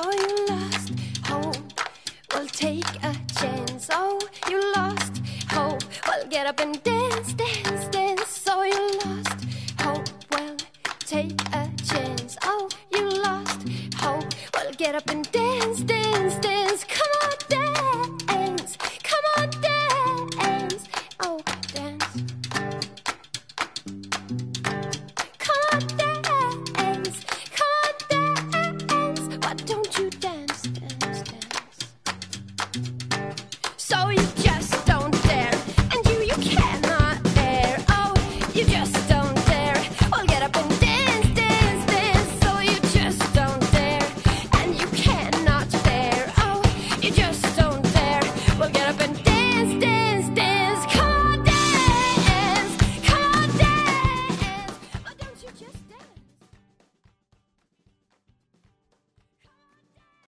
Oh, you lost hope. Well, take a chance. Oh, you lost hope. Well, get up and dance, dance, dance. Oh, you lost hope. Well, take a chance. Oh, you lost hope. Well, get up and dance, dance. so